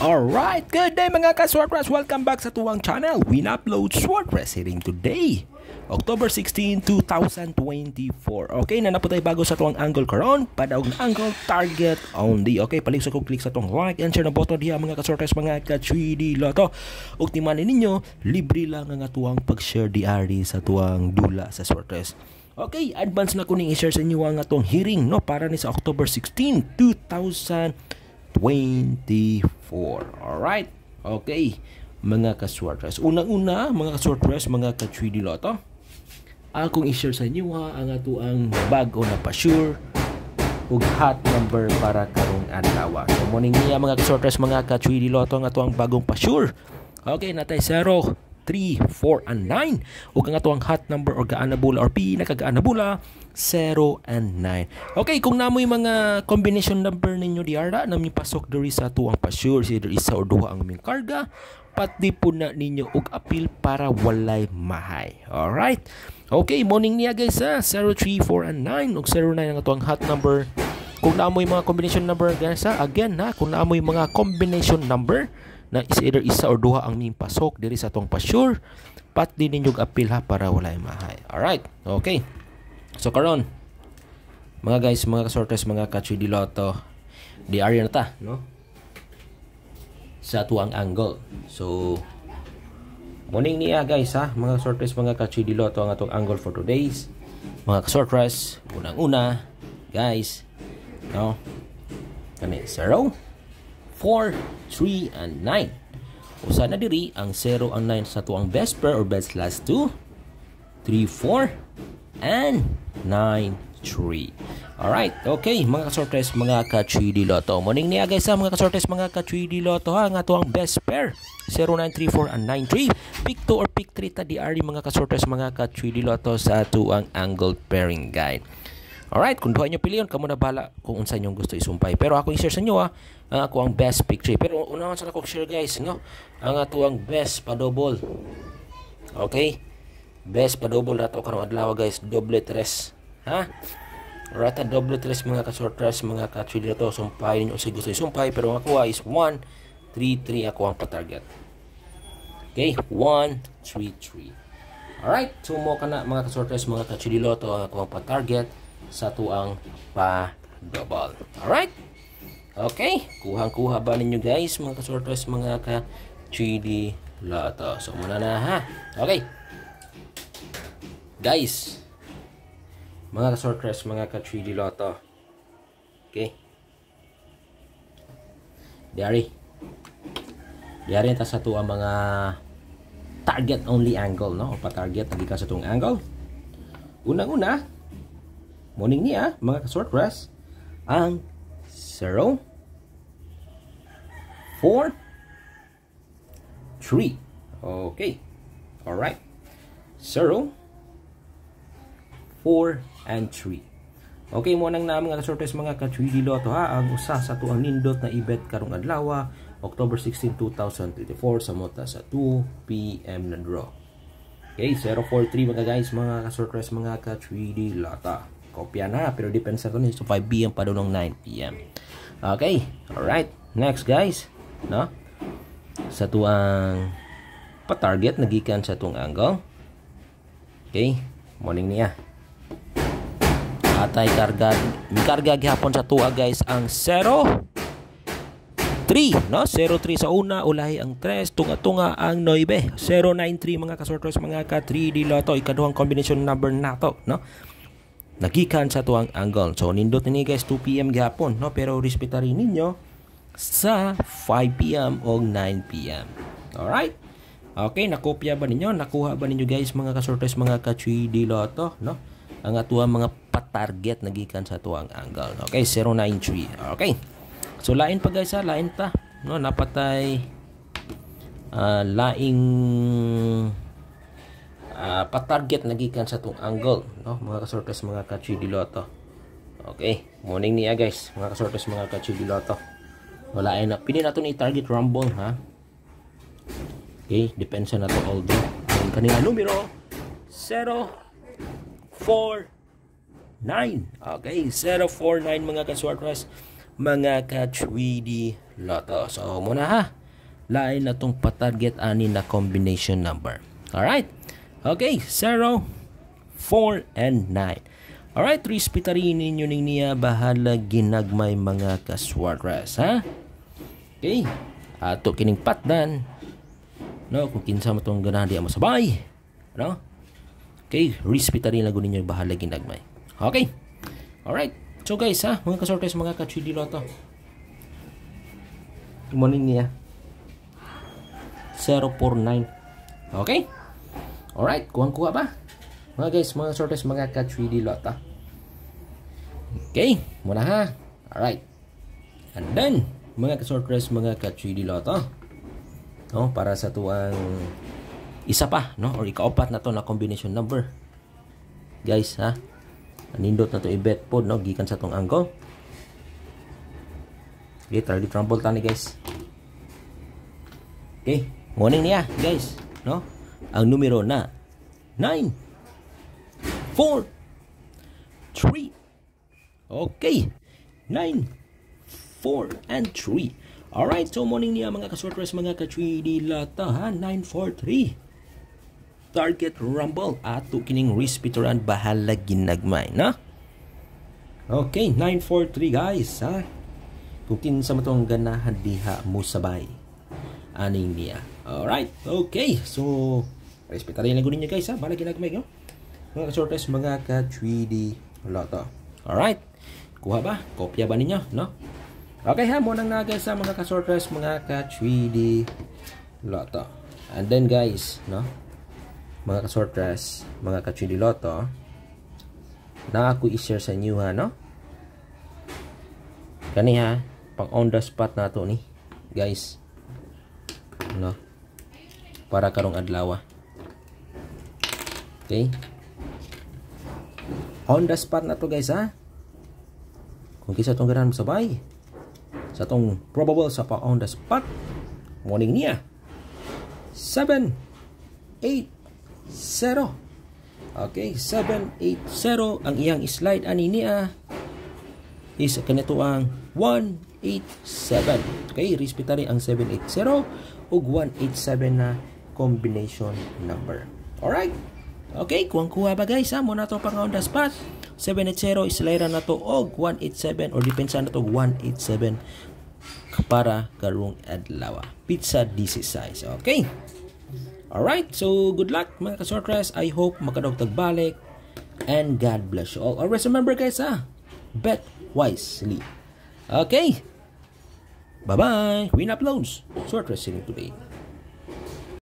Alright, good day mga ka-Swordpress! Welcome back sa tuwang channel. We upload Swordpress hitting today, October 16, 2024. Okay, na po tayo bago sa tuwang angle karon. Padaog na angle, target only. Okay, palig sa kong click sa tuwang like and share na button diha mga ka-Swordpress mga ka-3D Lotto. Ug ninyo, libre lang ang tuwang pag-share diari sa tuwang dula sa Swordpress. Okay, advance na ko i-share sa inyo ang atong hearing no para ni sa October 16, 2024. Alright? Okay, mga ka-Swartress. Unang-una, mga ka-Swartress, mga ka-3D Lotto, akong i-share sa inyo ha, ang ato ang bago na pa-sure ug hot number para karong adlaw. So morning niya mga ka-Swartress, mga ka-3D Lotto ang ato ang bagong pa-sure. Okay, natay 0, 3, 4, and 9. Ug ang ato ang hot number or gaanabula or pinakagaanabula 0 and 9. Okay, kung namoy mga combination number ninyo diara na mi pasok diri sa tuang pa-sure si diri isa or duha ang aming karga, pati po na ninyo og appeal para walay mahay. Alright? Okay, morning niya guys ha. 0, 3, 4, and 9. Ug 0, 9 ang ato ang hot number. Kung naamoy mga combination number guys ha, again ha, kung naamoy mga combination number, na is either isa or duha ang ning pasok diri sa tong pasure pat din ninyong appeal ha para walay mahay. Alright okay. So karon mga guys mga kasortes mga kachoy di loto di area na ta no? Sa tuang angle. So morning niya guys ha? Mga kasortes mga kachoy di loto ang atong angle for today's mga kasortes unang una guys no? Kani zero 4, 3, and 9. Usa na diri ang 0 ang 9 sa tuang best pair or best last 2, 3, 4, and 9, 3. Alright, okay, mga kasortes, mga ka-3D Lotto. Morning niya guys ha, mga kasortes, mga ka-3D Lotto ha, nga tuang best pair, 0934 and 93. Pick 2 or pick 3 ta di ari mga kasortes, mga ka-3D Lotto sa tuang angled pairing guide. Alright, kung duha nyo piliyon, kamo na bala kung unsa nyong gusto isumpay. Pero ako i-share sa inyo ha, ang ako ang best picture. Pero unahan sa ako share guys, no? Ang ato ang best pa double. Okay? Best pa double na to karong adlaw guys, double tres. Ha? Rata double tres mga ka short tres, mga ka three to sumpay ninyo sa gusto isumpay. Pero ang ako is 1, 3, 3 ako ang pa-target. Okay? 1, 3, 3. Alright, so mo ka na mga ka-short tres, mga ka-chililoto, ako ang pa-target sa tuang pa-double. Alright? Okay. Kuhang-kuha ba ninyo guys, mga kasortres, mga ka-chili lotto. So, muna na ha. Okay. Guys, mga kasortres, mga ka-chili lotto. Okay. Diary. Diary ta sa tuang mga target only angle, no? O pa-target, lagi ka sa tuang angle. Unang-una, morning niya, mga ka-short rest, ang 0, 4, 3. Okay. Alright. 0, 4, and 3. Okay, mo nang na mga ka-short mga ka-3D Lotto ha, ang usa sa tuang nindot na ibet karong adlaw, October 16, 2024 sa mota sa 2 p.m. na draw. Okay, 043 mga guys, mga ka-short mga ka-3D Lotto kopya na pero depende sa kuno so 5 pm pa doon ng 9 pm okay alright. Next guys. No? Sa tuang pa-target nagikan sa tuang angle. Okay morning niya. Atay karga mi karga gihapon sa tuwa guys ang 0 3 no? 03 sa una ulahi ang 3 tunga-tunga ang 9 093 mga kasortos mga ka 3D lotto ikaduhang combination number nato no nagikan sa tuang angle. So nindot ni guys 2 PM gihapon no pero respetarin ninyo sa 5 PM o 9 PM. Alright? Okay, nakopya ba ninyo? Nakuha ba ninyo guys mga kasortes mga ka 3D Lotto, no? Ang atuang mga pa-target nagikan sa tuang angle. Okay, 093. Okay. So lain pa guys ha, lain ta, no? Napatay uh, laing uh, pa-target nagikan sa tong angle no mga kasortes mga kachidiloto okay morning niya guys mga kasortes mga kachidiloto wala ay na pili nato ni target rumble ha okay depensa na to although ang kanila numero 0 4 9 okay 049 mga kaswartes mga ka 3D Lotto. So muna ha. Lain na tong patarget ani na combination number. Alright. Okay, 0, 4, and 9. Alright, respetarin ninyo ning niya bahala ginagmay mga kaswarras, ha? Okay. Ato kining patdan. No, kung kinsa mo tong ganahan di masabay. No? Okay, respetarin lang ninyo bahala ginagmay. Okay. Alright. So guys, ha, mga kasortes, mga ka-3D Lotto. Good morning niya. 049. Okay? Alright, kuhang-kuha ba? Mga guys, mga sortes, mga ka-3D Lotto. Okay, muna ha. Alright. And then, mga ka-sortes, mga ka-3D Lotto. No, para sa tuang isa pa, no? Or ikaapat na to na combination number. Guys, ha? Nindot na to i-bet pod, no? Gikan sa tong angko. Okay, try di trumble tani guys. Okay, morning niya guys, no? Ang numero na 9 4 3 Okay. 9 4 and 3. Alright, so morning niya mga kasortres, mga ka-3D lata ha, 943. Target Rumble ato kining respetoran bahala ginagmay na. Okay, 943 guys ha. Kung kinsa mo tong ganahan diha mo sabay. Aning niya. Alright, okay. So, respetarin lang ninyo guys ha. Bahala ginagmay no. Mga kasortres, mga ka-3D lata. Alright. Kuha ba? Kopya ba ninyo, no? Okay ha, muna na guys sa mga kasortres, mga ka-3D Lotto. And then guys, no? Mga kasortres, mga ka-3D Lotto, na ako i-share sa inyo ha, no? Kani ha, pang on the spot na to ni, guys. No? Para karong adlaw. Okay? On the spot na to guys ha. Kung kisa itong ganahan sabay, sa itong probable sa pa on spot, morning niya, 7, 8, 0. Okay, 7, 8, 0. Ang iyang slide ani niya is kanito ang 1, 8, 7. Okay, respetari ang 780 ug 187 na combination number. Alright? Okay, kuwang-kuha ba guys ha? Muna to pang on the spot. 780 islira na to og 187 or depensa na to 187 para karong adlaw. Pizza DC size. Okay? Alright, so good luck mga kasortres. I hope makadogtag balik. And God bless you all. Always remember guys ha, bet wisely. Okay? Bye-bye. Queen uploads. Sortres today.